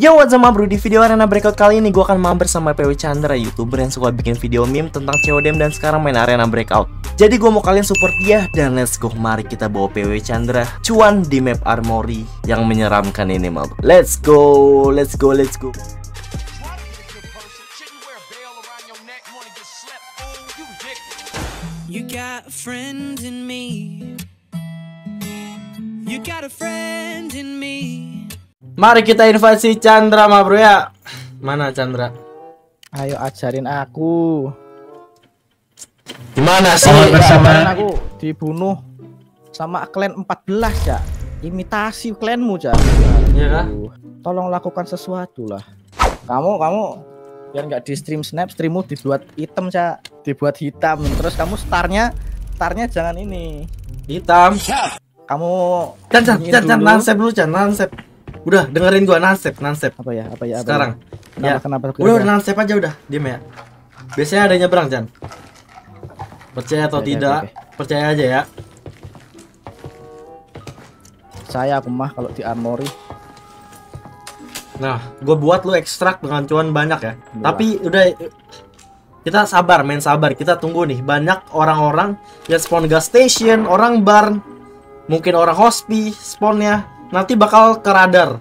Yo what's up bro, di video arena breakout kali ini gue akan mampir sama PW Chandra Youtuber yang suka bikin video meme tentang CODM dan sekarang main arena breakout. Jadi gue mau kalian support dia dan let's go. Mari kita bawa PW Chandra cuan di map Armory yang menyeramkan ini mal Let's go, let's go, let's go. Mari kita invite si Chandra ma bro ya Mana Chandra? Ayo ajarin aku. Gimana sih? Ajarin aku dibunuh sama klan 14 ya. Imitasi klanmu ya. Iya kah? Tolong lakukan sesuatu lah. Kamu kamu biar nggak di stream snap streammu dibuat hitam ya dibuat hitam terus kamu starnya starnya jangan ini Hitam kamu Chan, iniin Chan, Chan, dulu. nansep Udah dengerin gua nansep, nansep apa ya apa ya apa Sekarang ya? Ya. kenapa kenapa Udah, udah nansep aja udah, diem ya Biasanya ada nyebrang Chan Percaya atau Oke, tidak, oke. percaya aja ya saya aku mah kalau di armory Nah, gue buat lu ekstrak dengan cuan banyak ya. Iya. Tapi udah kita sabar, main sabar. Kita tunggu nih. Banyak orang-orang yang spawn gas station, orang bar, mungkin orang hospi spawnnya. Nanti bakal ke radar.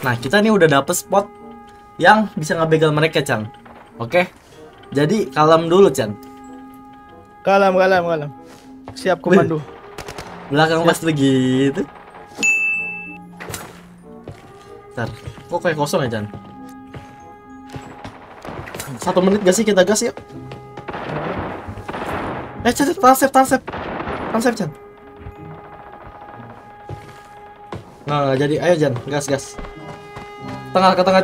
Nah, kita nih udah dapet spot yang bisa ngebegal mereka, Chan. Oke? Jadi kalem dulu, Chan. kalam kalam kalam siap komando Belakang pas begitu. Ntar, kok kayak kosong ya, Chan? Satu menit gak sih kita gas yuk? Eh, Chan, tansep, tansep. Tansep, Chan. Nah, jadi. Ayo, Chan. Gas, gas. Tengah, ke tengah,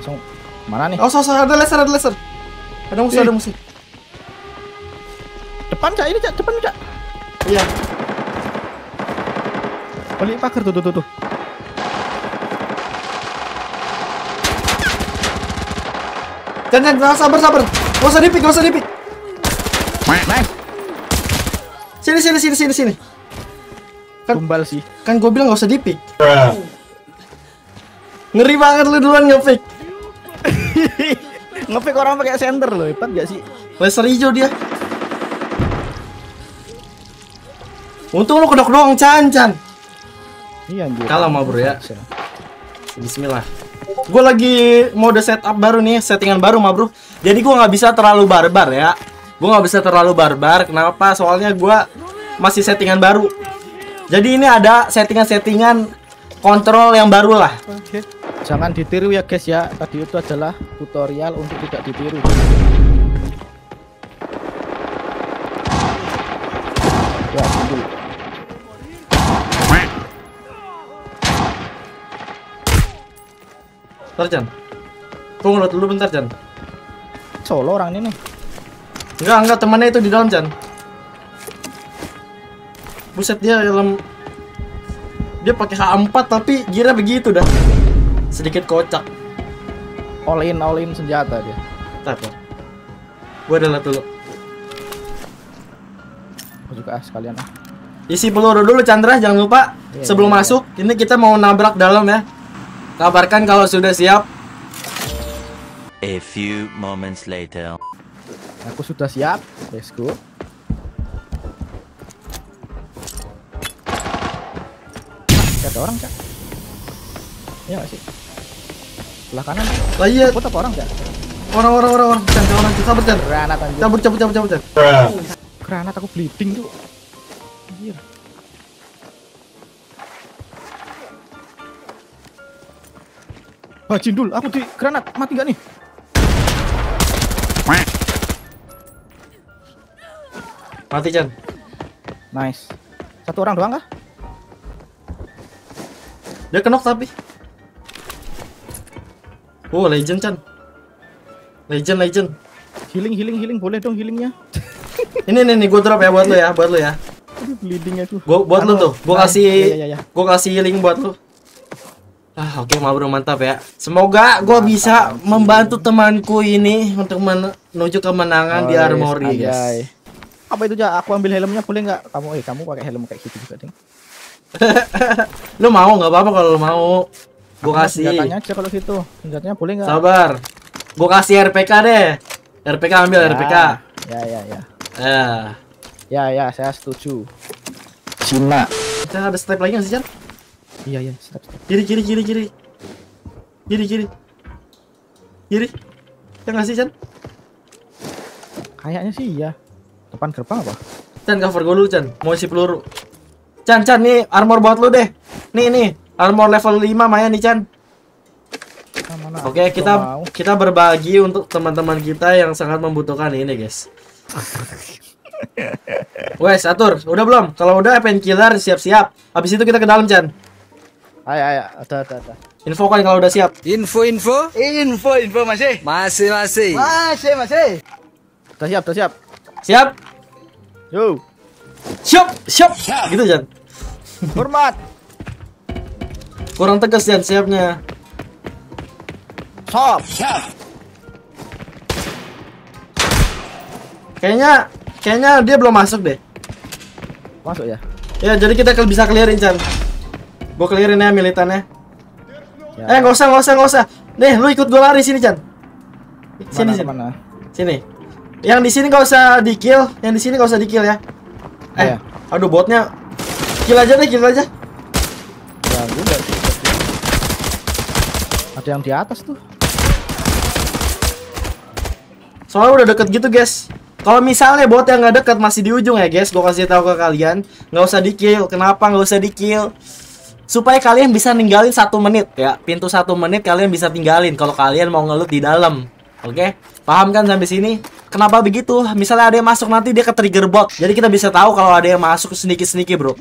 langsung mana nih Oh, so, so, ada laser, ada laser. Ada musuh, Ih. ada musuh. depan cak ini cak depan cak Iya. Balik pagar tuh tuh tuh, tuh. Chan, Chan, sabar, sabar. Gak usah dipik, gak usah dipik. nice Sini, sini, sini, sini, sini. Kan- tumbal sih Kan gue bilang gak usah dipik. Ngeri banget lu duluan ngepick. ngepick orang pakai center loh hebat gak sih Laser hijau dia. Untung lu kedok doang, Chan, Chan. Iya anjir Kalah mah, bro, ya. Bismillah. Gue lagi mode setup baru nih, settingan baru mah bro. Jadi gue nggak bisa terlalu barbar ya. Gue nggak bisa terlalu barbar. Kenapa? Soalnya gue masih settingan baru. Jadi ini ada settingan-settingan kontrol yang baru lah. Oke. Jangan ditiru ya guys ya. Tadi itu adalah tutorial untuk tidak ditiru. Ya, Bentar Chan. Tunggu dulu, dulu bentar Chan. Solo orang ini nih. Enggak, enggak temannya itu di dalam Chan. Buset dia dalam dia pakai H4 tapi gira begitu dah. Sedikit kocak. All in all in senjata dia. Bro. Gue udah liat dulu. Aku juga ah sekalian ah. Isi peluru dulu Chandra, jangan lupa. Iya, Sebelum iya, iya. masuk, ini kita mau nabrak dalam ya. Kabarkan kalau sudah siap. A few moments later. Aku sudah siap. Let's go. Ada orang cak. Iya gak sih? Sebelah kanan. Lah iya, Buat apa orang cak? orang-orang orang-orang Chan, orang cabut Chan. Granat anjir. Cabut cabut cabut cabut Chan. Granat aku bleeding tuh. Anjir. Wah, Jindul, aku di granat, mati gak nih? Mati Chan. Nice. Satu orang doang kah? Dia kenok tapi. Oh, legend Chan. Legend legend. Healing, healing, healing, boleh dong healingnya. Ini nih nih gue drop ya buat lo ya, buat lo ya. Aduh, bleeding aku. Gua buat Anu, tuh. Gua nice. kasih Iya, iya, iya. gua kasih link buat lu. Ah, oke, mau bro, mantap ya. Semoga gua bisa membantu temanku ini untuk menuju kemenangan di Oh, Armory, yes, guys. anjay. Apa itu ja? Aku ambil helmnya boleh nggak? Kamu eh kamu pakai helm kayak gitu juga ding. Lu mau nggak apa-apa kalau lu mau. Gua Kamu kasih. Senjatanya aja kalau gitu. Senjatanya boleh nggak? Sabar. Gua kasih RPK deh. RPK ambil Ya, RPK. Ya ya ya. Ya. Ya ya saya setuju. Cina. Chan ada step lagi nggak sih, Chan? Iya iya. Step, step. Kiri, kiri, kiri, kiri. Kiri, kiri. Kiri. Ya nggak sih, Chan? Kayaknya sih iya. Depan gerbang apa? Chan cover gue dulu Chan Mau isi peluru Chan Chan nih armor buat lu deh Nih nih Armor level 5 Maya nih Chan Ah, mana? Oke Aku kita mau. kita berbagi untuk teman-teman kita yang sangat membutuhkan ini guys Wes atur Udah belum? Kalau udah painkiller siap-siap Habis itu kita ke dalam Chan Ayo ayo. Ada ada ada. Info kan kalau udah siap Info, info. Info info masih. Masih, masih. Masih masih. Udah siap udah siap. Siap Yo. Siap Siap Gitu Chan Hormat. Kurang tegas Chan siapnya Stop. Kayaknya Kayaknya dia belum masuk deh Masuk ya. Ya jadi kita bisa clearin Chan Gue clearin ya militannya ya. Eh nggak usah nggak usah nggak usah Nih lu ikut gue lari sini Chan Sini Mana, sini Mana? Sini Yang di sini nggak usah di kill Yang di sini nggak usah di kill ya Eh Iya. Aduh botnya Kill aja deh kill aja Ya juga sih. Ada yang di atas tuh. Soalnya udah deket gitu guys kalau misalnya bot yang nggak deket masih di ujung ya guys, gue kasih tahu ke kalian nggak usah di kill. Kenapa nggak usah di kill? Supaya kalian bisa ninggalin satu menit ya. Pintu satu menit kalian bisa tinggalin kalau kalian mau ngelut di dalam. Oke, paham kan sampai sini? Kenapa begitu? Misalnya ada yang masuk nanti dia ke trigger bot. Jadi kita bisa tahu kalau ada yang masuk sedikit-sedikit bro.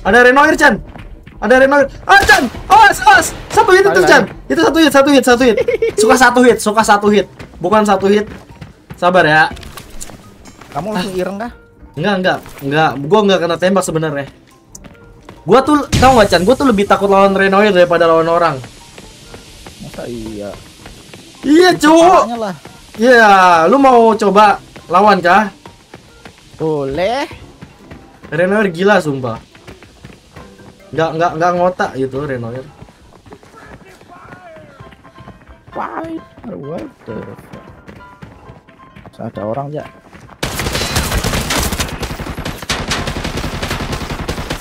Ada Renoir Chan. Ada Renoir. Ah Chan, awas awas. Satu hit itu Chan. Itu satu hit, satu hit, satu hit. Suka satu hit, suka satu hit. Bukan satu hit. Sabar ya. Kamu langsung ireng kah? Enggak, enggak, enggak. Gua enggak kena tembak sebenarnya. Gua tuh tau gak Chan, gua tuh lebih takut lawan Renoir daripada lawan orang. Masa iya? Iya, cuk. Iya, lu mau coba lawan kah? Boleh. Renoir gila sumpah. Enggak, enggak, enggak ngotak gitu Renoir. Why? What the fuck? Ada orang ya?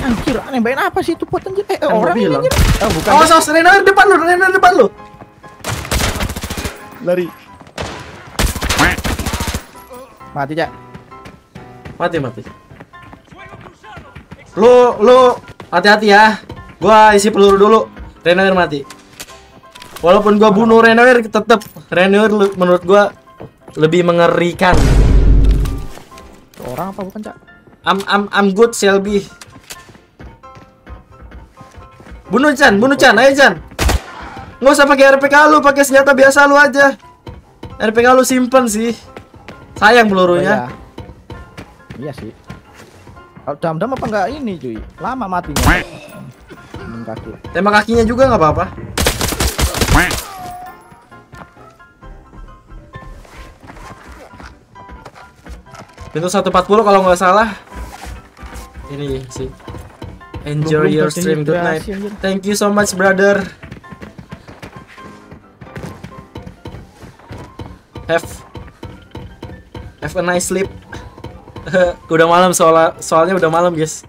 Anjir, nembakin apa sih itu buat anjir? Eh, Kan orang ini anjir. Oh, bukan. Awas, awas, Renoir depan lu, Renoir depan lu. Lari. Mati, Cak. Mati, mati. Lu, lu hati-hati ya. Gua isi peluru dulu. Renoir mati. Walaupun gua bunuh Renoir, tetep Renoir lu- menurut gua lebih mengerikan. Orang apa bukan, Cak? I'm I'm I'm good Shelby. Bunuh Chan, bunuh Chan, ayo Chan. Nggak usah pakai RPK lu, pakai senjata biasa lu aja. RPK lu simpen sih. Sayang pelurunya. Iya. Iya sih. Kalau dam-dam apa enggak ini, cuy? Lama matinya. Hmm, kaki. Tembak kakinya juga nggak apa-apa. Pintu 140 kalau nggak salah. Ini sih. Enjoy Belum your stream. Good night. Thank you so much, brother. Have Have a nice sleep. udah malam soalnya soalnya udah malam, guys.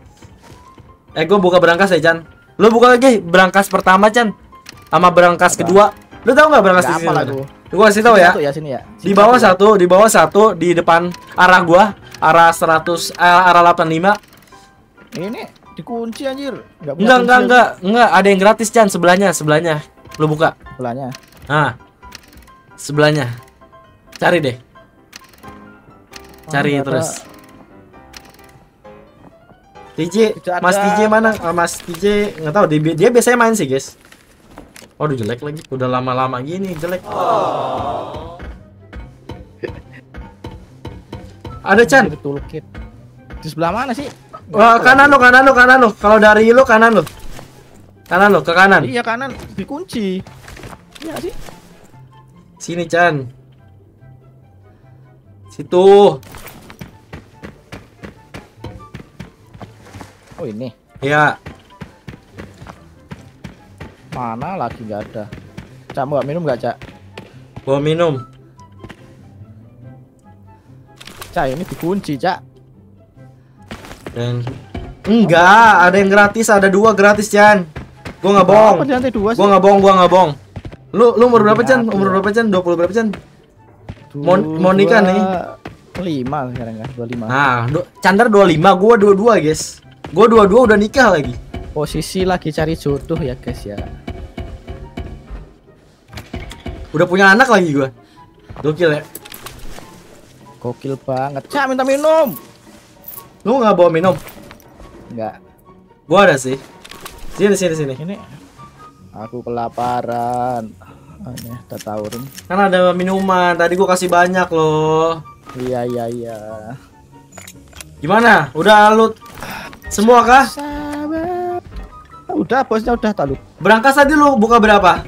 Eh, gue buka berangkas ya, Chan. Lu buka lagi berangkas pertama, Chan. Sama berangkas Apa? kedua. Lu tahu nggak berangkas Nggak di sini? apa lah mana? gua. Gua kasih ya. Ya sini ya. Di bawah satu, di bawah satu, di depan arah gua, arah 100 eh, arah 85. Ini dikunci anjir. Enggak Enggak, enggak, enggak, enggak, ada yang gratis, Chan, sebelahnya, sebelahnya. Lu buka. Belanya. Nah. Sebelahnya. Cari deh. Cari nggak ada. terus. TJ, Mas. TJ mana? Ah, Mas TJ nggak tahu dia, dia biasanya main sih, guys. Waduh jelek lagi, udah lama-lama gini jelek. Ada Chan. Di sebelah mana sih? Wah, kanan lu, kanan lu, kanan lu. Kalau dari lu kanan lu. Kanan lo, ke kanan. Iya kanan dikunci. Iya sih. Sini Chan. Situ. Oh ini. Ya. Mana lagi nggak ada. Cak mau minum nggak cak? Bawa minum. Cak ini dikunci cak. Dan enggak, ada yang gratis, ada dua gratis Chan. Gua nggak bohong. Apa di lantai dua sih? Gua nggak bohong, gua nggak bohong. Lu lu umur berapa Chan? Umur berapa Chan? 20 berapa Chan? Mon- Monica nih. Lima sekarang kan, dua lima. Nah, do, Chandra 25, gua 22, guys. Gua 22 udah nikah lagi. Posisi lagi cari jodoh ya guys ya. Udah punya anak lagi gua. Gokil ya. Gokil banget. Cak minta minum. Lu nggak bawa minum? Enggak. Gua ada sih. Sini sini sini. Ini aku kelaparan. Aneh, tatawarin. Kan ada minuman. Tadi gua kasih banyak loh. Iya iya iya. Gimana? Udah lu semua kah? Sabar. Udah bosnya udah talut. Berangkas tadi lu buka berapa?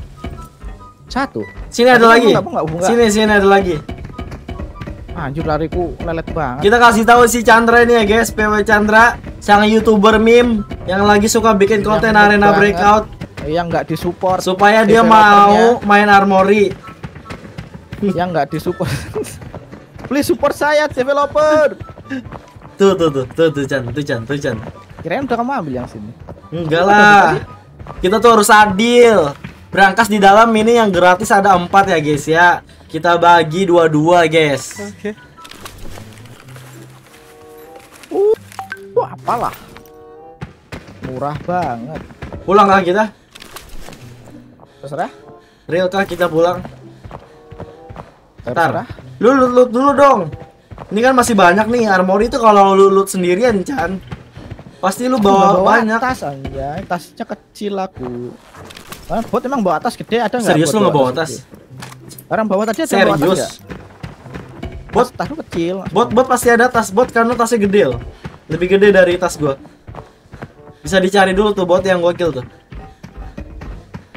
Satu. Sini ada lagi. enggak, enggak, enggak. Sini sini ada lagi. Anjir lariku lelet banget. Kita kasih tahu si Chandra ini ya guys, PW Chandra, sang youtuber meme yang lagi suka bikin konten Yang arena banget. breakout Yang enggak disupport. supaya dia mau main armory. yang enggak disupport. Please support saya developer. Tuh tuh tuh tuh tuh Chan, tuh Chan, tuh Chan. Kirain udah kamu ambil yang sini. Enggak lah. Kita tuh harus adil. Berangkas di dalam ini yang gratis ada empat ya guys ya. Kita bagi dua-dua guys. Oke. Uh, wah, apalah. Murah banget. Pulang kah kita? Terserah. Real kah kita pulang? Terserah. Ntar. Lu loot, loot dulu dong. Ini kan masih banyak nih armory itu kalau lu loot sendirian Chan. Pasti lu bawa, nggak banyak. tas anjay. Tasnya kecil aku. Ah, bot emang bawa tas gede ada nggak? Serius lu nggak bawa tas? gede? Orang bawa tadi ada yang bawa tas Serius. Bot, Tas lu kecil. bot, bot pasti ada tas bot karena tasnya gede loh. Lebih gede dari tas gua. Bisa dicari dulu tuh bot yang gokil tuh.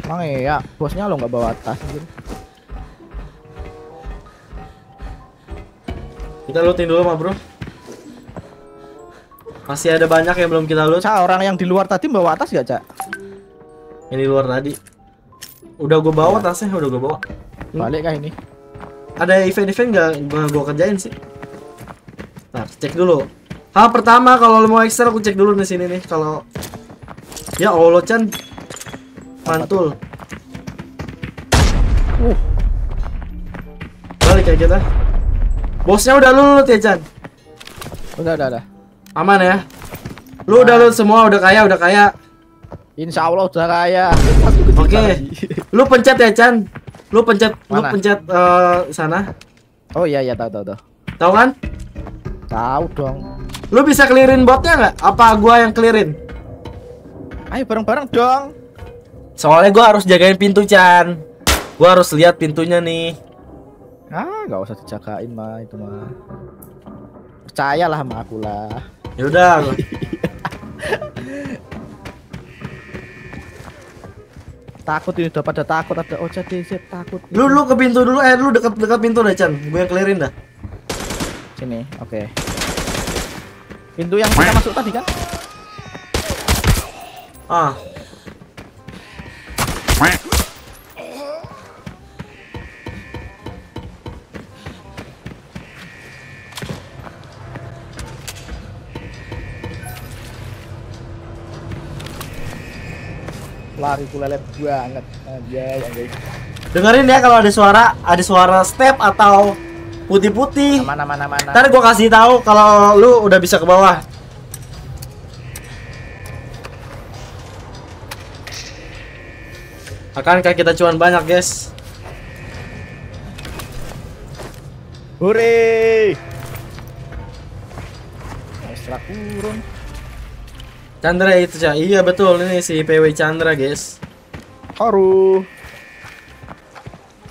Emang iya, bosnya lo nggak bawa tas. anjir. Kita lootin dulu mah bro. Masih ada banyak yang belum kita loot. Cak, orang yang di luar tadi bawa tas gak, Cak? Yang di luar tadi. Udah gue bawa tasnya, udah gue bawa. Hmm. Balik kah ini? Ada event-event nggak gua, gua kerjain sih. Ntar cek dulu. Hal pertama kalau lu mau ekstra aku cek dulu di sini nih kalau ya Allah Chan mantul. Uh, Balik ya kita. Bosnya udah lu loot ya Chan. udah, udah, udah. Aman ya. Lu udah loot semua, udah kaya, udah kaya. Insya Allah udah kaya. Oke. Lu pencet ya Chan. Lu pencet, lu Mana? pencet eh, sana. Oh iya, iya, tahu, tahu, tahu. Tahu kan? Tahu dong. Lu bisa clearin botnya nggak? Apa gua yang clearin? Ayo bareng-bareng dong. Soalnya gua harus jagain pintu Chan. Gua harus lihat pintunya nih. Ah, nggak usah dijagain mah itu mah. Percayalah sama aku lah. Yaudah. Takut ini udah pada takut ada Ocha DC takut. lu lu ke pintu dulu eh lu dekat dekat pintu deh Chan. Gue yang clearin dah. sini, oke. Pintu yang kita masuk tadi kan? Ah. Lari ku lelet banget. Anjay, anjay. Dengerin ya kalau ada suara ada suara step atau putih-putih. Mana mana mana. Ntar gua kasih tahu kalau lu udah bisa ke bawah. Akankah kita cuan banyak, guys? Hore. Ekstra kurun. Chandra itu, Cah. Iya, betul. Ini si PW Chandra, guys. Haru.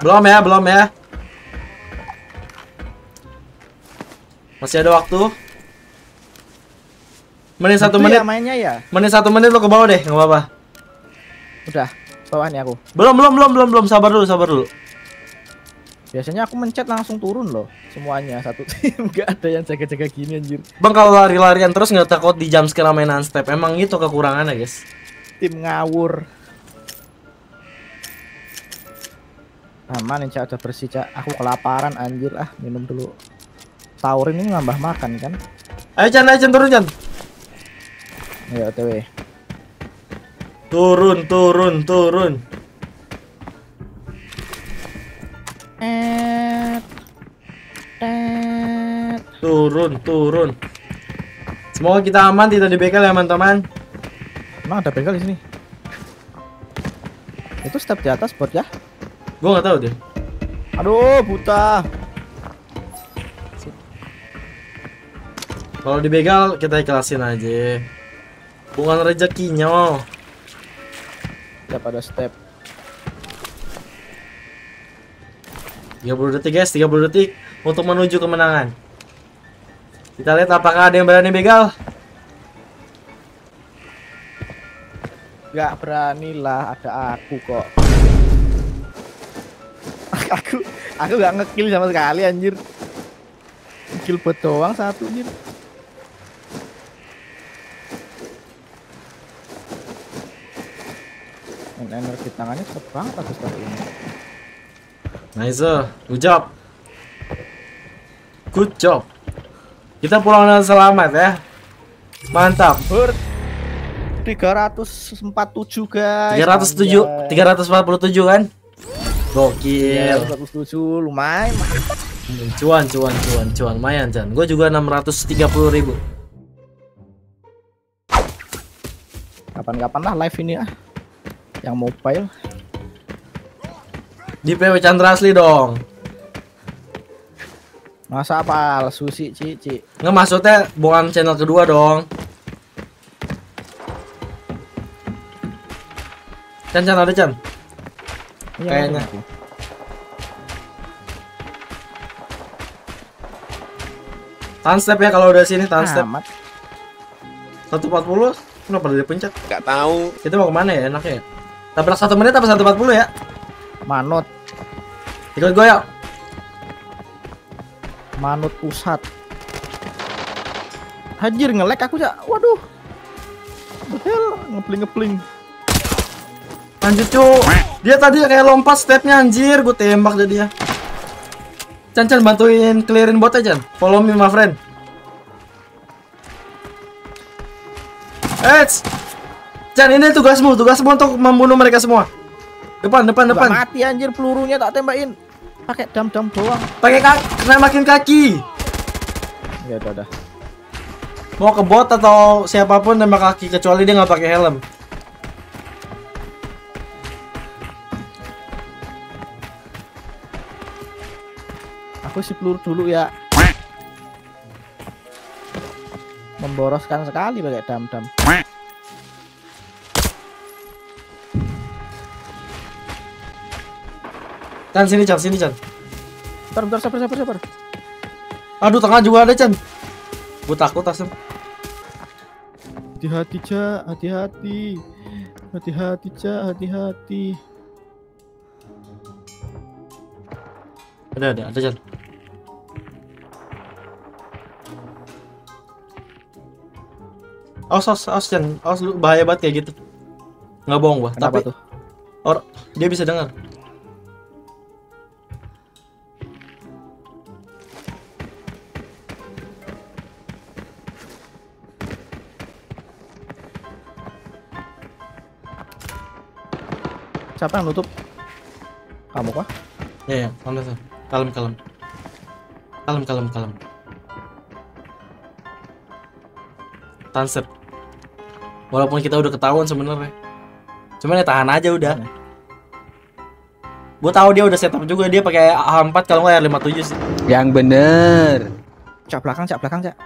Belum ya, belum ya. Masih ada waktu. Menit satu Itu menit. ya mainnya ya. Menit satu menit lo ke bawah deh, nggak apa-apa. Udah, bawah nih aku. Belum, belum, belum, belum, belum. Sabar dulu, sabar dulu. Biasanya aku mencet langsung turun loh semuanya satu tim. Gak ada yang jaga-jaga gini anjir. Bang kalau lari-larian terus nggak takut di jam scare mainan step. Emang itu kekurangannya, guys. Tim ngawur. Aman nih Cak, udah bersih Cak. Aku kelaparan anjir ah, minum dulu. Sahur ini nambah makan kan? Ayo Chan, ayo Chan, turun Chan. Ya OTW. Turun, turun, turun. Turun, turun. Semoga kita aman, tidak dibekel ya teman-teman. Emang ada begal di sini? Itu step di atas bot ya? Gue nggak tahu deh. Aduh, buta. Kalau dibegal kita ikhlasin aja. Bukan rezekinya. Step ada step. 30 detik guys, 30 detik untuk menuju kemenangan. Kita lihat apakah ada yang berani begal. Gak beranilah ada aku kok. aku aku gak ngekill sama sekali anjir. Kill bot doang satu anjir. Energi tangannya cepet banget aku ini. Nice, good job. Good job. Kita pulang dengan selamat ya. Mantap. Ber 347 guys. 307, 347 kan? Gokil. 347 lumayan. Cuan, cuan, cuan, cuan. Lumayan, Chan. Gue juga 630 ribu. Kapan-kapan lah live ini ah. Yang mobile. Di PW Chandra asli dong. Masa apa susi cici. Nggak maksudnya bukan channel kedua dong. Chan, Chan, ada Chan. Iya, Kayaknya. aku. Tahan step ya kalau udah sini, tahan step. Amat. 140 kenapa udah dipencet? Gak tahu. Kita mau ke mana ya enaknya ya? Tabrak 1 menit apa 140 ya? Manut, Ikut gue ya. manut pusat. Anjir ngelek aku ya. Waduh. Betul, ngepling-ngepling. Lanjut cu. Dia tadi kayak lompat stepnya anjir, gue tembak jadinya. Chan Chan bantuin clearin bot aja. Follow me my friend. Eits. Chan ini tugasmu, tugasmu untuk membunuh mereka semua. Depan, depan, Nggak depan. mati anjir pelurunya tak tembakin. Pakai dam-dam doang. Pakai kaki, kena makin kaki. Ya udah udah. Mau ke bot atau siapa pun nembak kaki kecuali dia nggak pakai helm. Aku si peluru dulu ya. Memboroskan sekali pakai dam-dam. Chan sini Chan, sini Chan. Bentar, bentar, sabar, sabar, sabar. Aduh tengah juga ada Chan. Gue takut asem. Hati-hati, Cak. Hati-hati. Hati-hati, Cak. Hati-hati. Ada ada ada Chan. Awas, awas, awas Chan. Awas lu bahaya banget kayak gitu. Nggak bohong gua. Kenapa Tapi tuh? or dia bisa dengar. Siapa yang nutup? Kamu kah? Ya ya, kalem kalem. Kalem kalem. Kalem kalem kalem. Tansep. Walaupun kita udah ketahuan sebenarnya. Cuman ya tahan aja udah. Gue tahu dia udah setup juga dia pakai A4 kalau nggak R57 sih. Yang bener. Cak belakang, cak belakang, cak.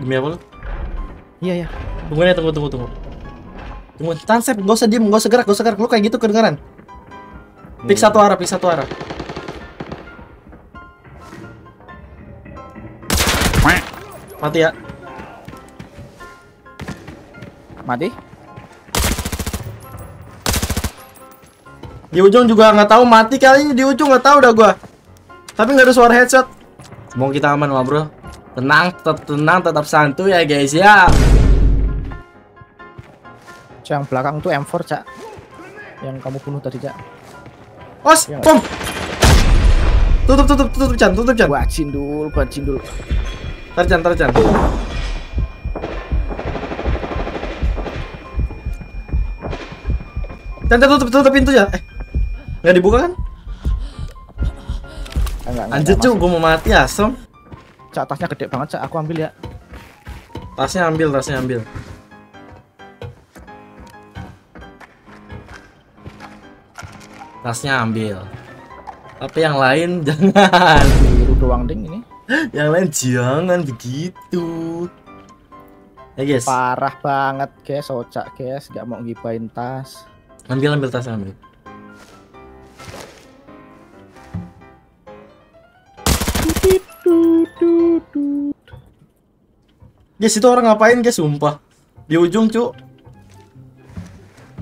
Demi apa lu? Iya, iya. Tunggu nih, tunggu tunggu tunggu. Tunggu, tansep, gak usah diem, gak usah gerak, gak usah gerak. Lu kayak gitu kedengaran. Pik satu arah, pik satu arah. Mati ya. Mati. Di ujung juga nggak tahu mati kali di ujung nggak tahu dah gua. Tapi nggak ada suara headshot. Semoga kita aman lah bro. Tenang, tetap tenang, tetap santuy ya guys ya. Yang belakang tuh M4 cak yang kamu bunuh tadi cak Os, Iya. bom. Tutup, tutup, tutup, Chan, tutup, Chan. bacin dulu bacin dulu Chan. Chan, Chan, tutup, tutup pintu ya. Eh, nggak dibuka kan? Enggak, enggak, Anjir, enggak, cu, gua mau mati asem. cak tasnya gede banget cak aku ambil ya Tasnya ambil, tasnya ambil. Tasnya ambil. Tapi yang lain jangan. biru doang ding ini Yang lain jangan begitu. Ya guys, parah banget guys ocak guys nggak mau ngibain tas ambil ambil tasnya ambil. Guys, itu orang ngapain guys, sumpah. Di ujung, cu.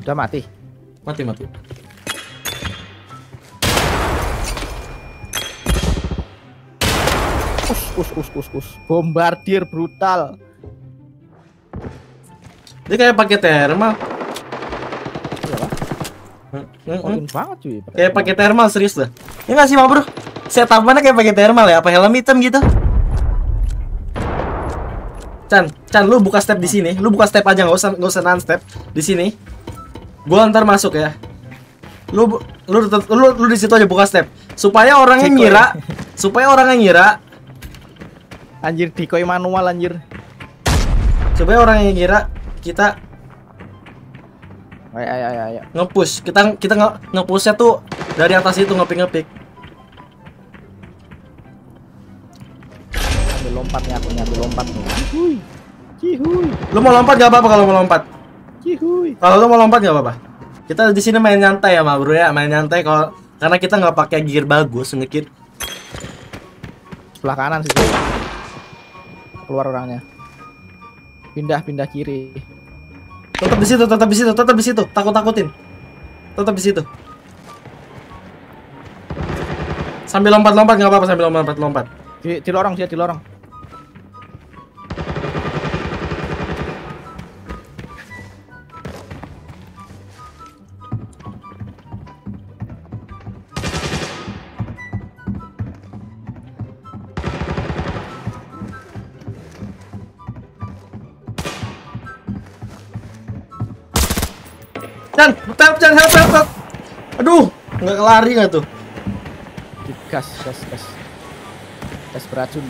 udah mati Mati, mati. Us us us us us bombardir brutal Dia kayak pakai thermal. Lah, Hmm, banget cuy Kayak pakai thermal serius dah. Ya nggak sih, Bro? Setapannya kayak pakai thermal ya, apa helm hitam gitu. Chan, Chan, lu buka step di sini. Lu buka step aja, nggak usah nggak usah non step di sini. Gua ntar masuk ya. Lu lu lu lu, di situ aja buka step supaya orangnya ya. ngira, supaya orangnya ngira, anjir decoy manual anjir supaya orangnya ngira kita ayo ayo ayo, ayo. nge-push. Kita kita nge nge-pushnya tuh dari atas itu ngepik ngepik. ambil lompat nih aku nih ambil lompat nih Cihuy. Cihuy. Lu mau lompat gak apa-apa kalau mau lompat. Cihuy. Kalau lu mau lompat nggak apa-apa. Kita di sini main nyantai ya, Ma Bro ya, main nyantai kalau karena kita nggak pakai gear bagus, ngekit. sebelah kanan sih keluar orangnya pindah pindah kiri Tetap di situ, tetap di situ, tetap di situ. Takut-takutin. Tetap di situ. Sambil lompat-lompat nggak apa-apa sambil lompat-lompat. di, di lorong dia di lorong nggak kelari nggak tuh? gas gas gas gas beracun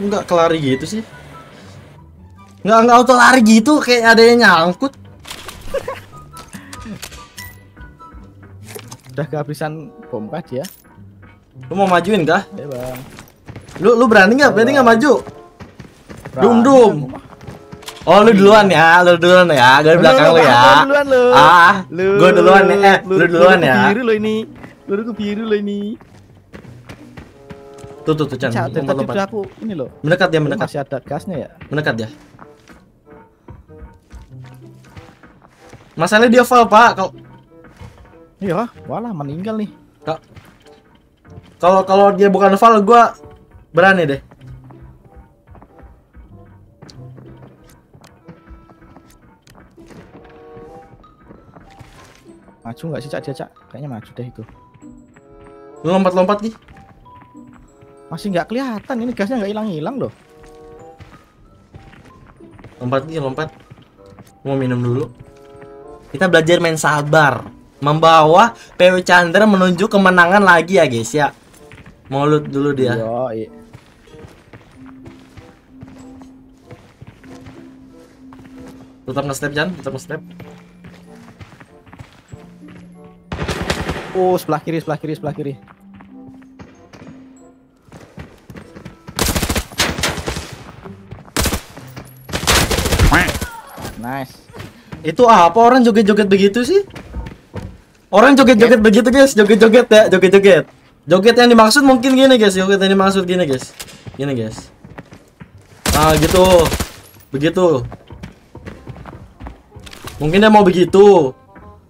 Nggak kelari gitu sih. Nggak nggak auto lari gitu, kayak ada yang nyangkut. udah kehabisan bom kah dia Lu mau majuin kah? ya bang Lu lu berani nggak? Berani nggak maju? Dum, dum. Oh lu duluan ya, lu duluan ya, gue di belakang lu ya. Lu duluan lu. Ah, gue duluan nih, eh, lu duluan lu ya. biru lo ini lu ke biru lo ini Tuh tuh tuh Chan, dari lompat aku ini loh Mendekat dia, Ini mendekat, masih ada gasnya ya mendekat dia. Masalahnya dia fall pak. Kalau iya walah meninggal nih kalau kalau dia bukan fall, gue berani deh. Maju nggak sih cak dia cak kayaknya maju deh itu lompat-lompat nih. masih nggak kelihatan ini gasnya nggak hilang hilang loh Lompat nih, lompat. Mau minum dulu. Kita belajar main sabar. Membawa PW Chandra menuju kemenangan lagi ya guys ya. Mau loot dulu dia. Yo, iya. Tetap nge-step Chan, tetap nge-step. Oh sebelah kiri sebelah kiri sebelah kiri nice Itu apa orang joget-joget begitu sih? Orang joget-joget begitu guys, joget-joget ya, joget-joget. Joget yang dimaksud mungkin gini guys, joget yang dimaksud gini guys. Gini guys. Ah gitu. Begitu. Mungkin dia mau begitu.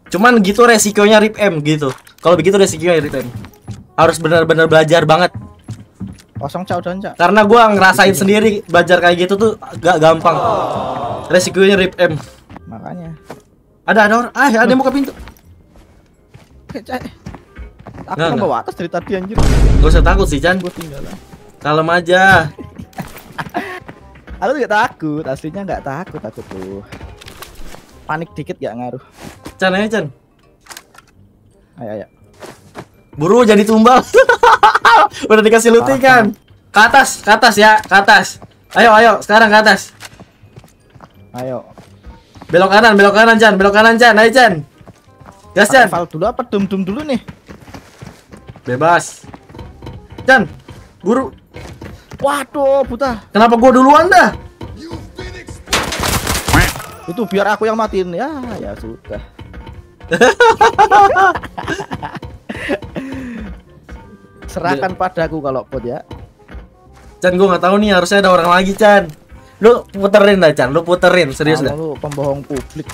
Cuman gitu resikonya rip M gitu. Kalau begitu resikonya M. Harus benar-benar belajar banget. Kosong cak udah cak. Karena gua ngerasain sendiri belajar kayak gitu tuh gak gampang. Resikonya rip M. Makanya. Ada ada orang. Ah, ada yang buka pintu. Cak. Aku Nggak, nggak. bawa atas dari tadi anjir. Gak usah takut sih, Chan. Gue tinggal lah. Kalem aja. Aku juga takut, aslinya nggak takut aku tuh. Panik dikit gak ngaruh. Chan ayo, Chan. Ayo ayo. Buru jadi tumbal. Udah dikasih lootingan. Ke atas, ke atas ya, ke atas. Ayo, ayo, sekarang ke atas. Ayo. Belok kanan, belok kanan, Chan. Belok kanan, Chan. Ayo, Chan. Gas, Chan. Val dulu apa dum dum dulu nih? Bebas. Chan, buru. Waduh, buta. Kenapa gua duluan dah? Itu biar aku yang matiin ya, ya sudah. Serahkan padaku kalau pot ya. Chan, gua nggak tahu nih harusnya ada orang lagi, Chan. Lu puterin dah, Chan. Lu puterin, serius dah. Lu pembohong publik.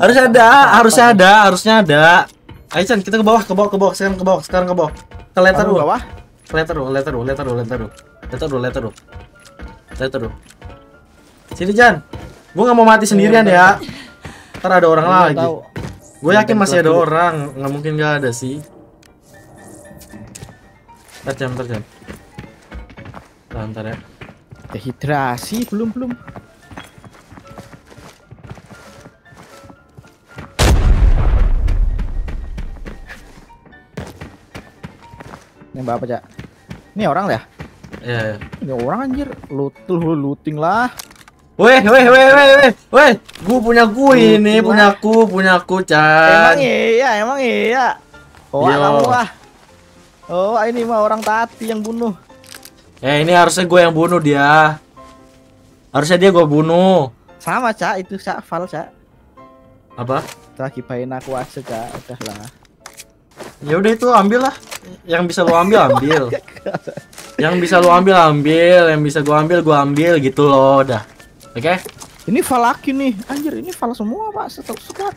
Harusnya ada, harusnya ada, harusnya ada. Ayo Chan, kita ke bawah, ke bawah, ke bawah, sekarang ke bawah, sekarang ke bawah. Ke letter dulu. bawah? Letter dulu, letter dulu, letter dulu, letter dulu. Letter dulu, letter dulu. Letter dulu. Sini Chan. Gua nggak mau mati sendirian ya. Ntar ada orang lagi. Gue yakin masih ada dulu. orang, nggak mungkin nggak ada sih. Chan, ntar Chan. Ntar, ya. Dehidrasi belum belum. Ini apa cak? Ini orang ya? Iya, iya. Ini orang anjir, lu looting lah. Weh, weh, weh, weh, weh, weh. Gue punya ku ini, punya ku, punya ku, emang Chan. iya, emang iya. Oh, kamu ah. Oh, ini mah orang tadi yang bunuh. Eh, ini harusnya gue yang bunuh dia. Harusnya dia gue bunuh. Sama cak, itu cak Val cak. Apa? Lagi bayin aku aja cak, udahlah. Ya udah itu ambil lah. Yang bisa lu ambil ambil. yang bisa lu ambil ambil, yang bisa gua ambil gua ambil gitu loh, udah. Oke? Ini Val lagi nih, anjir ini Val semua pak, satu squad.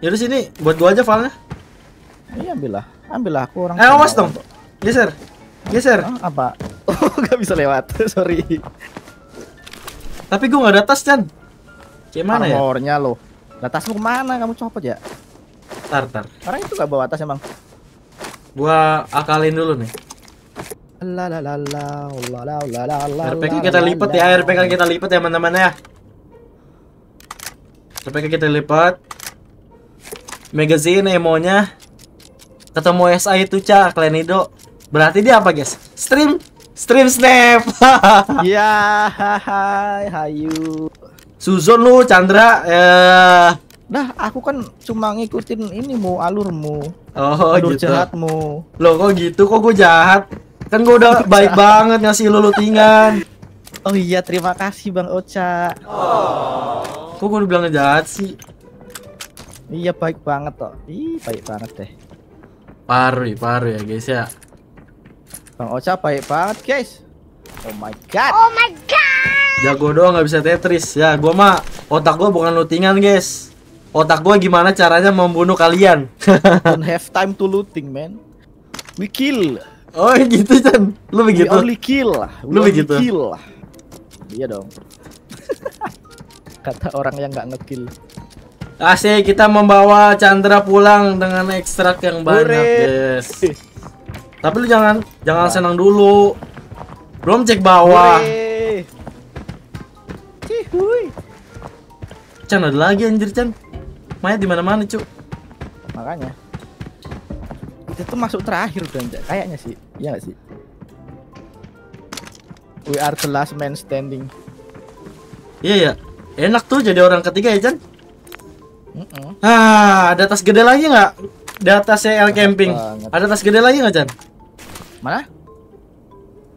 Yaudah sini buat gua aja filenya. Iya ambillah, ambillah aku orang. Eh, awas dong. Geser. Geser. Hah, apa? Oh nggak bisa lewat, sorry. Tapi gua nggak ada tas, Chan. Kayak mana ya? Armornya lo. Lah tasmu ke mana? Kamu copot ya? Tar, tar. Orang itu nggak bawa tas emang. Gua akalin dulu nih. La la la la la la la la la. RPK kita lipat ya, RPK kita lipat ya teman-teman ya. RPK kita lipat. Magazine emonya. Ketemu SI itu cak, Klenido. Berarti dia apa guys? Stream, stream snap. Ya, hai, hayu. Suzon lu, Chandra. Eh, Nah, aku kan cuma ngikutin inimu, alurmu, oh alur gitu. jahatmu. Loh kok gitu? Kok gue jahat? Kan gue udah baik banget ngasih lu lutingan. Oh iya, terima kasih Bang Ocha. Kok gue dibilang jahat sih? Iya baik banget toh. Ih, baik banget deh. Paru, ya, paru ya guys ya. Bang Ocha baik banget, guys. Oh my god. Jago doang nggak bisa Tetris. Ya, gua mah otak gua bukan lutingan, guys. Otak gua gimana caranya membunuh kalian. Don't have time to looting, man. We kill. Oh, gitu Chan. Lu We begitu. only kill. We Lu begitu? kill. Iya dong. Kata orang yang nggak ngekill. Asik, kita membawa Chandra pulang dengan ekstrak yang banyak, guys. Tapi lu jangan jangan senang dulu. Belum cek bawah. Cihuy. Chan ada lagi anjir Chan. Mayat di mana-mana, Cuk. Makanya. Itu tuh masuk terakhir udah Anjay. kayaknya sih. Iya nggak sih? We are the last man standing. Iya ya. Enak tuh jadi orang ketiga ya, Chan. Mm-mm. Ah, ada tas gede lagi nggak? Di atasnya L camping. banget. Ada tas gede lagi nggak, Chan? Mana?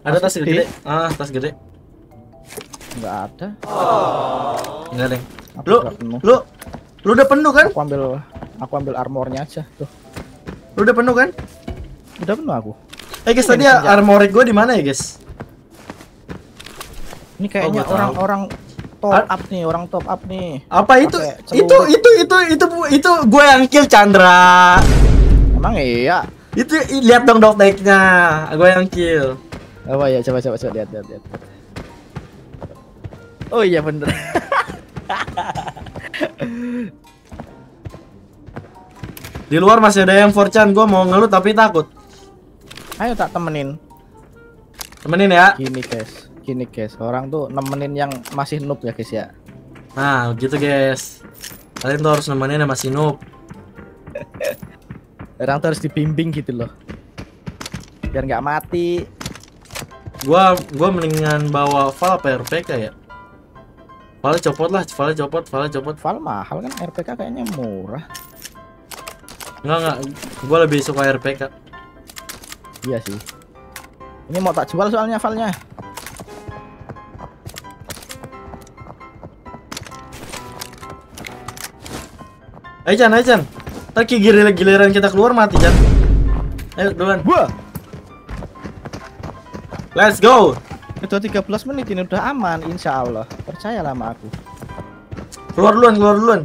Ada Tas tas gede? gede. Ah, tas gede. Nggak ada. Enggak, Deng. Aku Lu nggak lu lu udah penuh kan? Aku ambil aku ambil armornya aja tuh. Lu udah penuh kan? Udah penuh aku. Eh guys, Ini tadi armored gue di mana ya, guys? Ini kayaknya tahu. orang-orang top A- up nih, orang top up nih. Apa itu? Itu itu itu itu itu gue yang kill Chandra. Emang iya. Itu lihat dong dokteknya. Gue yang kill. Oh iya, coba coba coba lihat lihat lihat. Oh iya bener. Di luar masih ada yang forchan. Gue mau ngelut tapi takut. Ayo tak temenin. Temenin ya. Gini guys, gini guys. Orang tuh nemenin yang masih noob ya guys ya. Nah, gitu guys. Kalian tuh harus nemenin sama si noob. Orang tuh harus dibimbing gitu loh. Biar nggak mati. Gua gua mendingan bawa Val apa RPK ya? Val copot lah, Val copot, Val copot. Val mahal kan RPK kayaknya murah. Enggak enggak, gua lebih suka RPK. Iya sih. Ini mau tak jual soalnya Valnya. Ayo Chan, ayo Chan. Ntar ki giliran, giliran kita keluar mati Chan. Ayo duluan. Wah, Let's go. udah 13 menit ini udah aman insya Allah. Percayalah sama aku. Keluar duluan, keluar duluan.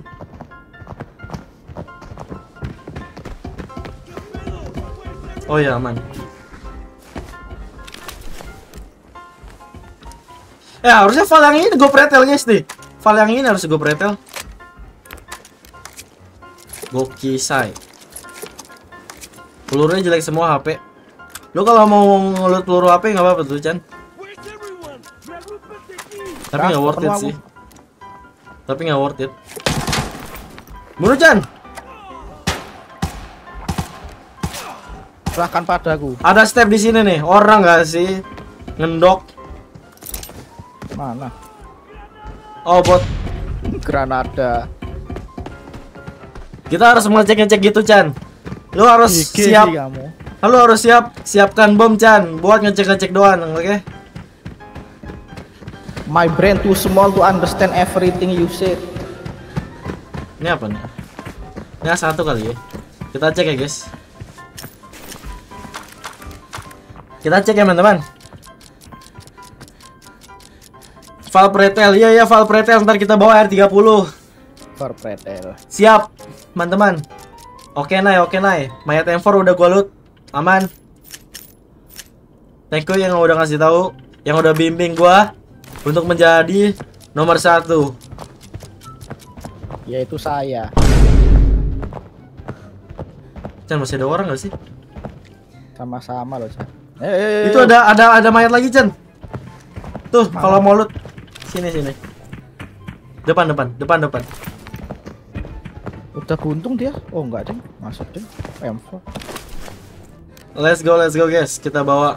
Oh ya aman. Eh harusnya file yang ini gue pretel guys nih. File yang ini harus gue pretel. Gokisai. Pelurunya jelek semua HP. Lo kalau mau ngelut peluru HP nggak apa-apa tuh Chan. Tapi nggak worth it sih. Tapi nggak worth it. Bunuh Chan. Serahkan padaku. Ada step di sini nih. Orang nggak sih? Ngendok. Mana? Oh bot. Granada. Kita harus ngecek-ngecek gitu Chan. Lu harus Gigi siap. kamu. Lu harus siap. Siapkan bom Chan. Buat ngecek-ngecek doang. Oke? My brain too small to understand everything you said. Ini apa nih? Ini satu kali ya. Kita cek ya guys. Kita cek ya teman-teman. File pretel, iya ya file pretel ntar kita bawa R30 For pretel. Siap, teman-teman. Oke Nay, oke Nay. Mayat M4 udah gua loot. Aman. Thank you yang udah ngasih tahu, yang udah bimbing gua untuk menjadi nomor satu. Yaitu saya. Chan masih ada orang gak sih? Sama-sama loh, Chan. Eh, eh, eh, Itu ada ada ada mayat lagi Chan. Tuh, kalau mau loot sini sini. Depan depan depan depan. Udah buntung dia? Oh enggak deh, masuk deh. M4. Let's go let's go guys. Kita bawa.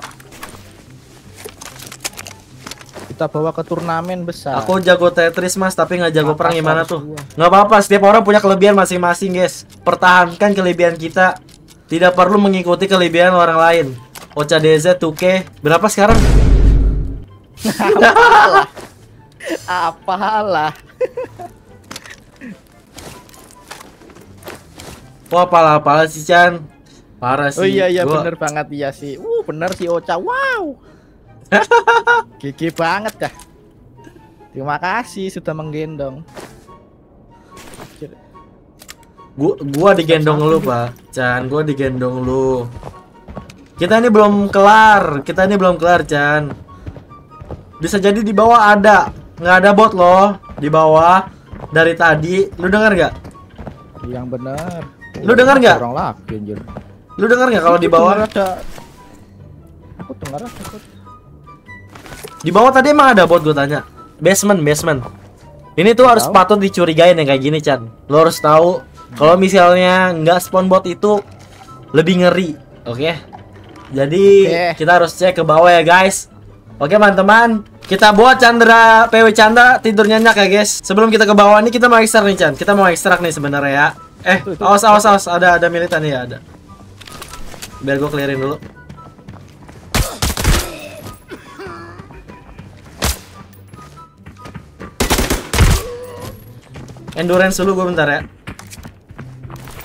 Kita bawa ke turnamen besar. Aku jago Tetris mas, tapi nggak jago Apa perang gimana tuh? Nggak apa-apa. Setiap orang punya kelebihan masing-masing guys. Pertahankan kelebihan kita. Tidak perlu mengikuti kelebihan orang lain. Ocha DZ 2K berapa sekarang? Apalah. Wah, apalah-apalah sih Chan. Parah sih. Oh iya iya Gua- bener banget iya sih. Uh bener si Ocha. Wow. Gigi banget dah. Terima kasih sudah menggendong. Gua, gua digendong lu, Pak. Chan, gua digendong lu. Kita ini belum kelar. Kita ini belum kelar, Chan. Bisa jadi di bawah ada. Nggak ada bot loh di bawah dari tadi. Lu dengar nggak? Yang bener. Lu dengar nggak? Orang lagi anjir. Lu dengar nggak kalau di bawah? Ada. Aku dengar. Di bawah tadi emang ada bot gue tanya. Basement, basement. Ini tuh harus Tahu. patut dicurigain yang kayak gini, Chan. Lo harus tahu kalau misalnya nggak spawn bot itu lebih ngeri, oke? Jadi Oke. kita harus cek ke bawah ya, guys. Oke, teman-teman. Kita buat Chandra PW Chandra tidur nyenyak ya, guys. Sebelum kita ke bawah ini kita mau ekstrak nih, Chan. Kita mau ekstrak nih sebenarnya ya. Eh, awas awas awas ada ada militan nih ya, ada. Biar gue clearin dulu. Endurance dulu gue bentar ya.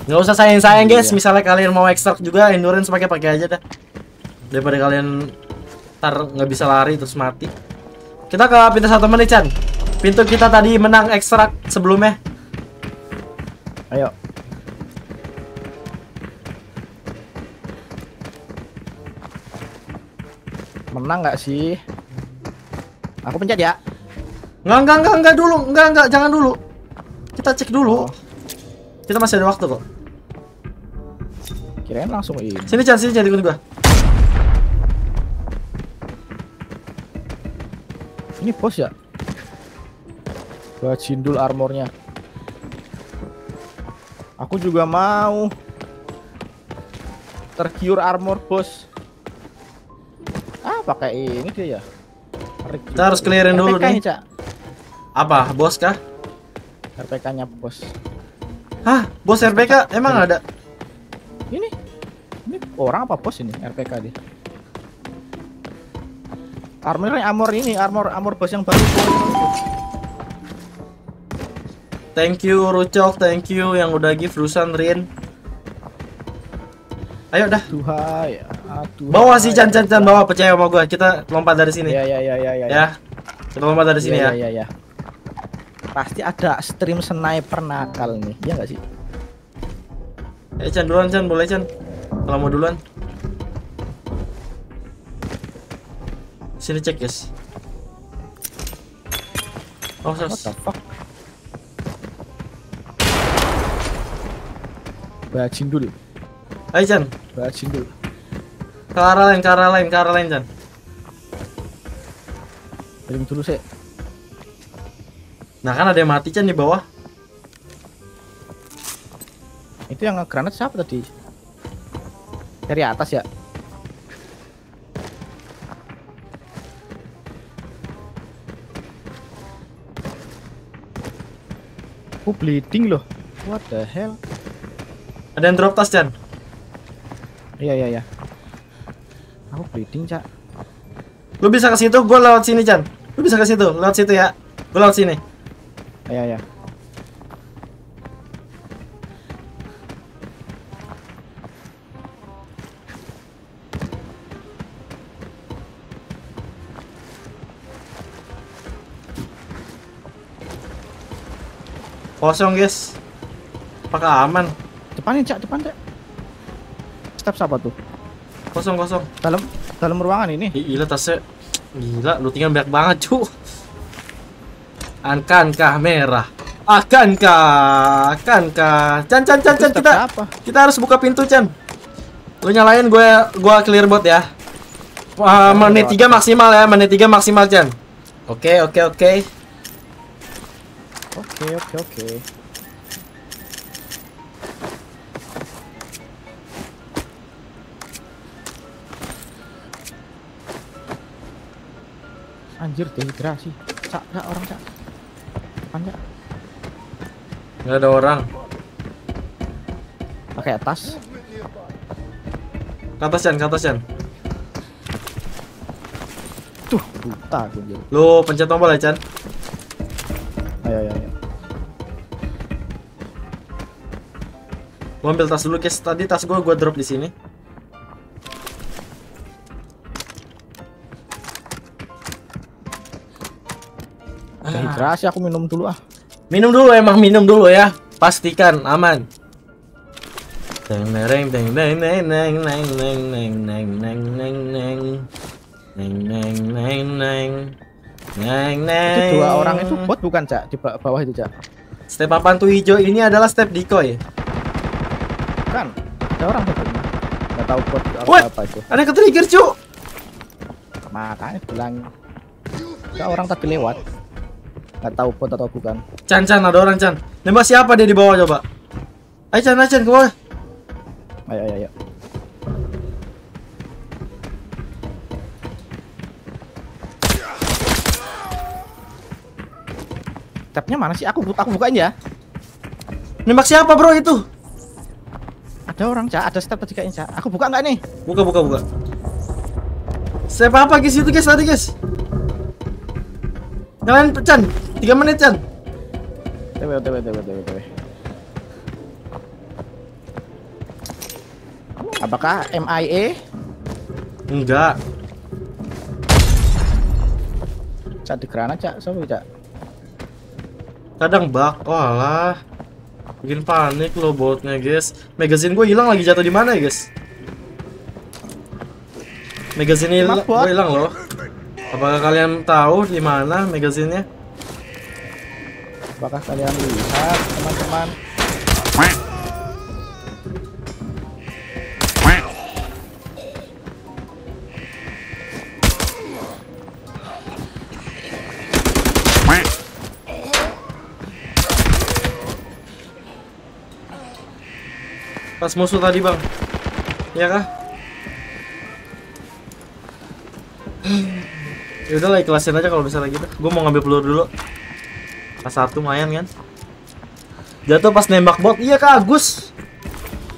Nggak usah sayang-sayang guys. Iya. Misalnya kalian mau ekstrak juga endurance pakai pakai aja dah. Daripada kalian ntar nggak bisa lari terus mati. Kita ke pintu satu menit Chan. Pintu kita tadi menang ekstrak sebelumnya. Ayo. Menang nggak sih? Aku pencet ya. Enggak, enggak, enggak, enggak dulu. Enggak, enggak, jangan dulu. Kita cek dulu. Oh. Kita masih ada waktu kok. Kirain langsung ini. Sini Chan, sini Chan ikut gua. Ini bos ya? Buat cindul armornya. Aku juga mau. Tergiur armor bos. Ah, pakai ini dia ya. Rig Kita harus clearin dulu nih. Cak. Apa? Bos kah? RPK-nya bos. Hah? Bos RPK emang ada? Ini. Ini orang apa bos ini RPK dia? Armor armor ini, armor armor bos yang baru. Thank you Rucok, thank you yang udah give Rusan Rin. Ayo dah. Duhai, aduh. Bawa sih Chan Chan Chan bawa percaya sama gua. Kita lompat dari sini. Ya ya ya ya ya. Ya. Kita lompat dari sini Iya, ya. iya, iya. Pasti ada stream sniper nakal nih, ya nggak sih? Eh Chan duluan Chan, boleh Chan. Kalau mau duluan. Sini cek guys. Oh, What the fuck? Bajin dulu, Ayo Chan. bajin dulu. Ke arah lain, ke arah lain, ke arah lain Chan. Balik dulu sih. Nah kan ada yang mati Chan di bawah. Itu yang granat siapa tadi? Dari atas ya? Oh bleeding loh. What the hell? Ada yang drop tas Chan. Iya iya iya. Aku bleeding cak. Lu bisa ke situ, gua lewat sini Chan. Lu bisa ke situ, lewat situ ya. Gua lewat sini. Iya iya. Kosong guys. Apakah aman? Depanin cak, depan cak. Step siapa tuh? Kosong kosong. Dalam dalam ruangan ini. Ih, Gila tasnya. Gila, lu tinggal banyak banget cu. Akankah merah? Akankah? Akankah? Chan Chan Chan Chan kita siapa? kita harus buka pintu Chan. Lu nyalain gue gua clear bot ya. Wah, menit 3 maksimal ya, menit 3 maksimal Chan. Oke, oke, oke. Oke oke oke. Anjir dehidrasi. Cak, cak orang cak. Depan cak. Nggak ada orang. Pakai tas. Ke atas Chan, ke atas Chan. Tuh, buta anjir. Lu pencet tombol ya Chan. Gua ambil tas dulu guys. Tadi tas gua gua drop di sini. Dehidrasi aku minum dulu ah. Minum dulu emang minum dulu ya. Pastikan aman. Teng neng teng neng neng neng neng neng neng neng neng neng neng neng neng neng neng neng neng Itu dua orang itu bot bukan cak di ba- bawah itu cak. Step apaan tuh hijau ini adalah step decoy. Kan ada orang tuh. Gak tahu bot apa apa itu. Ada ke trigger cu. Makanya bilang ada orang tadi lewat. Gak tahu bot atau bukan. Chan Chan ada orang Chan. Nembak siapa dia di bawah coba? Ayo Chan, ayo Chan ke bawah. Ayo ayo ayo. Tabnya mana sih? Aku aku bukain ya. Nembak siapa bro itu? Ada orang cak, ada step tadi kayaknya cak. Aku buka nggak nih? Buka buka buka. Step apa guys itu guys tadi guys? Nyalain Chan, 3 menit Chan. TW TW TW TW TW. Apakah MIA? Enggak. Cak di granat cak, siapa cak? Kadang bug. Oh alah. Bikin panik lo botnya, guys. Magazine gue hilang lagi jatuh di mana ya, guys? Magazine gue hilang loh. Apakah kalian tahu di mana magazinnya? Apakah kalian lihat teman-teman? Pas musuh tadi, Bang. Ya kah? Ya udah lah ikhlasin aja kalau misalnya gitu. Gue mau ngambil peluru dulu. Pas satu lumayan kan. Jatuh pas nembak bot. Iya Kak Agus.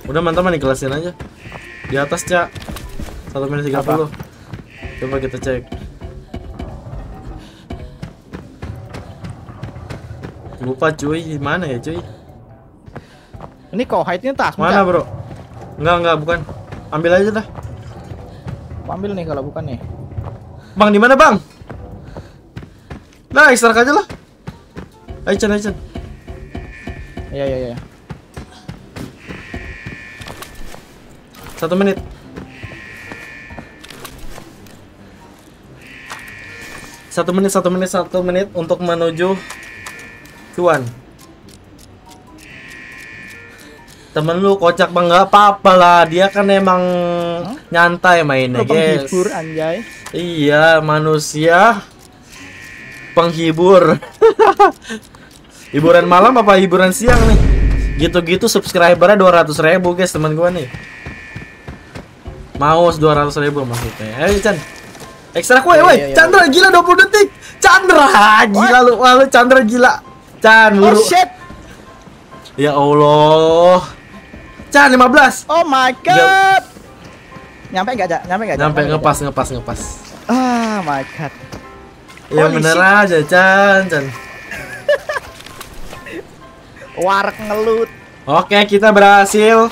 Udah teman-teman ikhlasin aja. Di atas, Cak. 1 menit 30. Coba kita cek. Lupa cuy, mana ya cuy? Ini kok height-nya tas Mana bro? Enggak enggak bukan. Ambil aja dah. Ambil nih kalau bukan nih. Bang di mana bang? Nah ekstrak aja lah. Ayo Chan, ayo Chan. Iya iya iya. Satu menit. Satu menit, satu menit, satu menit untuk menuju cuan. Temen lu kocak bang nggak apa-apa lah. Dia kan emang nyantai mainnya, Lo guys. penghibur anjay. Iya, manusia penghibur. hiburan malam apa hiburan siang nih? Gitu-gitu subscribernya 200 ribu guys teman gua nih. Mouse 200 ribu maksudnya. Ayo Chan. Ekstra kue, Iya, woi. iya, iya. Chandra gila 20 detik. Chandra gila lu, wah lu Chandra gila. Chan Oh buru. shit. Ya Allah. Chan 15. Oh my god. Nyampe enggak, Jak? Nyampe enggak? Nyampe ngepas ngepas ngepas. Ah, my god. Ya Holy bener shit. aja Chan, Chan. Warak ngelut. Oke, kita berhasil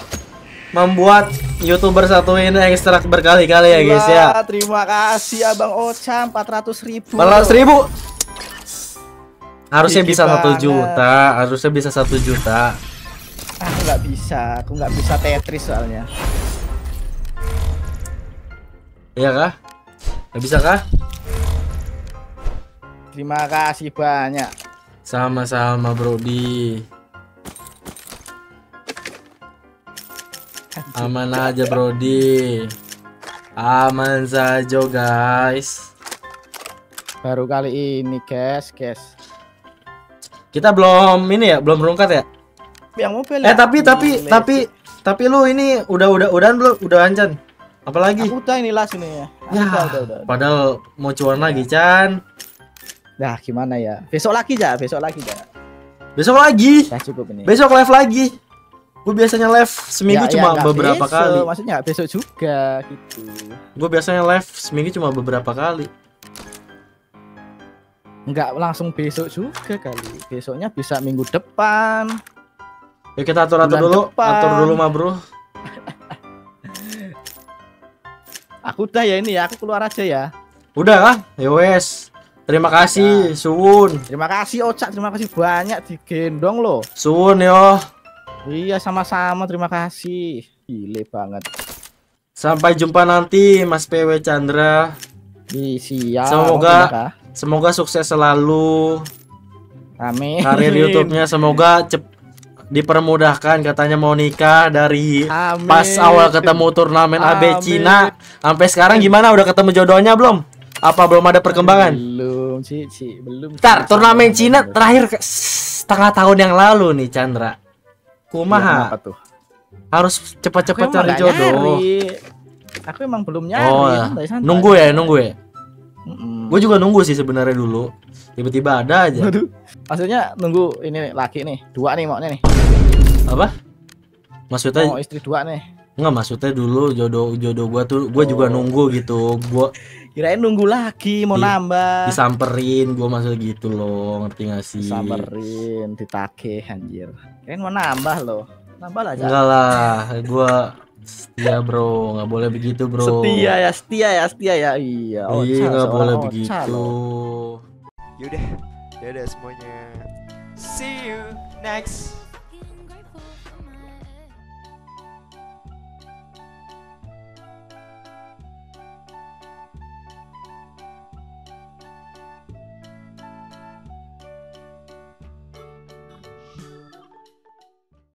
membuat youtuber satu ini ekstrak berkali-kali ya guys ya. Terima kasih Abang Ocha 400 ribu. 400 ribu. Harusnya Tinggi bisa satu juta, harusnya bisa satu juta. Nggak bisa, aku nggak bisa Tetris soalnya. Iya kah? Gak bisa kah? Terima kasih banyak. Sama-sama Bro di. Aman aja Bro di. Aman saja guys. Baru kali ini, guys, guys. Kita belum ini ya, belum berungkat ya? Yang mobil Eh ya? tapi tapi tapi tapi lu ini udah udah udahan belum? Udah ancan. Apalagi? aku udah ini last ini ya. Aku Ya, udah, udah, udah. padahal mau cuan lagi, Chan. Nah, gimana ya? Besok lagi ya, besok lagi ya. Besok lagi. Ya cukup ini. Besok live lagi. Gue biasanya live seminggu Ya, ya, cuma beberapa besok, kali. Maksudnya besok juga gitu. Gue biasanya live seminggu cuma beberapa kali. Nggak langsung besok juga kali. Besoknya bisa minggu depan. Ya kita atur atur Bulan dulu, depan. atur dulu mah bro. Aku udah ya ini ya, aku keluar aja ya. Udah kah? Ya wes. Terima kasih, Suwun. Terima kasih Ocak, terima kasih banyak digendong loh. Suwun yo. Iya sama-sama, terima kasih. Gile banget. Sampai jumpa nanti Mas PW Chandra. Ih, siap. Semoga-. Semoga sukses selalu. Amin. Karir YouTube-nya semoga cep dipermudahkan katanya mau nikah dari Amin. pas awal ketemu turnamen AB Amin. Cina sampai sekarang gimana udah ketemu jodohnya belum? Apa belum ada perkembangan? Belum, Cici, belum. Ntar Cici. turnamen Belum, Cina belum. terakhir setengah tahun yang lalu nih Chandra. Kumaha kenapa tuh? harus cepat-cepat cari jodoh. nyari. Aku emang belum nyari. Oh, ya. nunggu ya, nunggu ya. Gue juga nunggu sih sebenarnya dulu. Tiba-tiba ada aja. Waduh. Maksudnya nunggu ini nih, laki nih, dua nih maunya nih. Apa? Maksudnya Mau istri dua nih. Enggak maksudnya dulu jodoh jodoh gua tuh gua juga Oh. nunggu gitu. Gua Kirain nunggu lagi mau Di- nambah. disamperin, gua maksud gitu loh, ngerti gak sih? Disamperin, ditagih anjir. Kirain mau nambah loh. Nambah lah. Enggak lah, gua setia bro, nggak boleh begitu bro. Setia ya, setia ya, setia ya. Iya, Iya Ocha, nggak boleh begitu. Yaudah, dadah semuanya. See you next